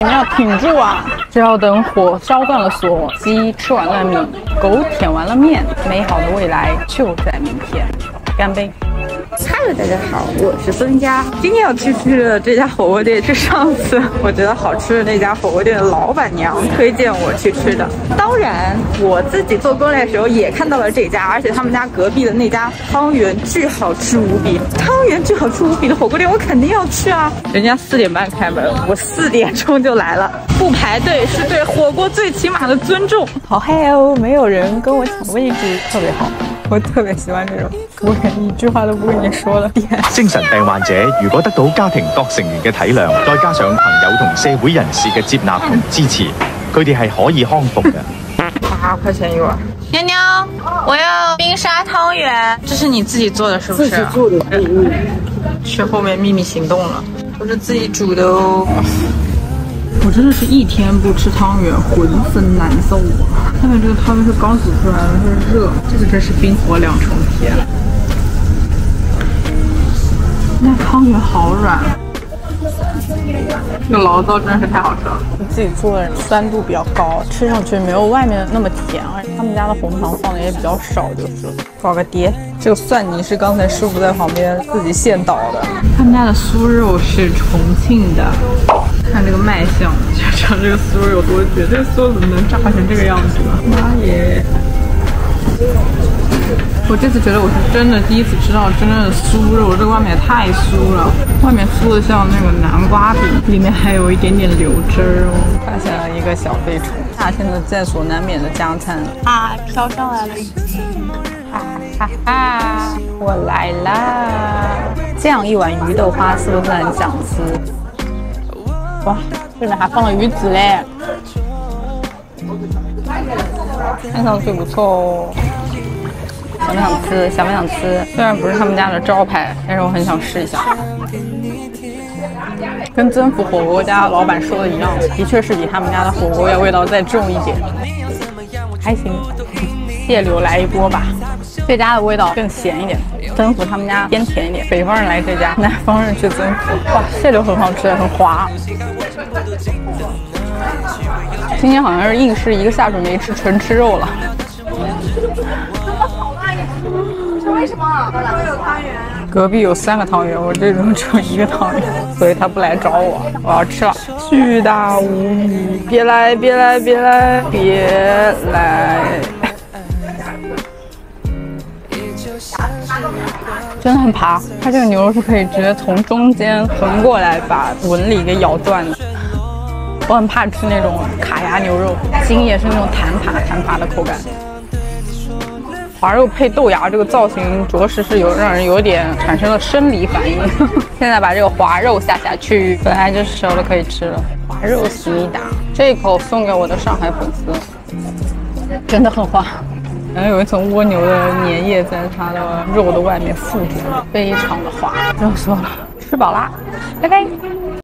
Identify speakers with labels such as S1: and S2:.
S1: 我们要挺住啊！只要等火烧断了锁，鸡吃完了米，狗舔完了面，美好的未来就在明天。干杯！
S2: 嗨，大家好，我是孙佳。今天要去吃的这家火锅店是上次我觉得好吃的那家火锅店的老板娘推荐我去吃的。当然，我自己做攻略的时候也看到了这家，而且他们家隔壁的那家汤圆巨好吃无比，汤圆巨好吃无比的火锅店我肯定要去啊！人家四点半开门，我四点钟就来了，不排队是对火锅最起码的尊重。
S1: 好嗨哦，没有人跟我抢位置，特别好。我特别喜欢这种，我连一句话都不跟你说了。
S3: 精神病患者如果得到家庭各成员嘅体谅，再加上朋友同社会人士嘅接纳同支持，佢哋系可以康复嘅。
S2: 八块钱一碗。妞妞，我要冰沙汤圆。这是你自己做的是不是？自己做的去后面秘密行动了。我是自己煮的哦。
S1: 我真的是一天不吃汤圆，浑身难受啊！下面这个汤圆是刚煮出来的，是热。这个真是冰火两重天。那汤圆好软，这个醪糟真是太好吃了。自己做的，酸度比较高，吃上去没有外面那么甜，而且他们家的红糖放的也比较少，就是。搞个碟，这个蒜泥是刚才师傅在旁边自己现捣的。他们家的酥肉是重庆的。看这个卖相，想 想这个酥肉有多绝，这怎么能炸成这个样子呢？妈耶！我这次觉得我是真的第一次吃到真正的酥肉，这个外面也太酥了，外面酥的像那个南瓜饼，里面还有一点点流汁儿哦。发现了一个小飞虫，夏天的在所难免的加餐。啊，飘上来了！哈哈哈，我来啦！这样一碗鱼豆花，是不是很想吃？哇，这里面还放了鱼籽嘞，看上去不错哦。想不想吃？想不想吃？虽然不是他们家的招牌，但是我很想试一下。跟增府火锅家老板说的一样，的确是比他们家的火锅要味道再重一点，还行。蟹柳来一波吧。这家的味道更咸一点，征服他们家偏甜一点。北方人来这家，南方人去征服。哇，蟹柳很好吃，很滑。今天好像是硬吃一个下水没吃，纯吃肉了。这么好大一个？为什么？隔壁有汤圆，隔壁有三个汤圆，我这边只有一个汤圆，所以他不来找我。我要吃了，巨大无比！别来，别来，别来，别来。真的很耙，它这个牛肉是可以直接从中间横过来把纹理给咬断的。我很怕吃那种卡牙牛肉，筋也是那种弹爬弹爬的口感。滑肉配豆芽，这个造型着实是有让人有点产生了生理反应。现在把这个滑肉下下去，本来就熟了可以吃了。滑肉思密达，这一口送给我的上海粉丝，真的很滑。然后有一层蜗牛的粘液在它的肉的外面附着，非常的滑。不用说了，吃饱啦，拜拜。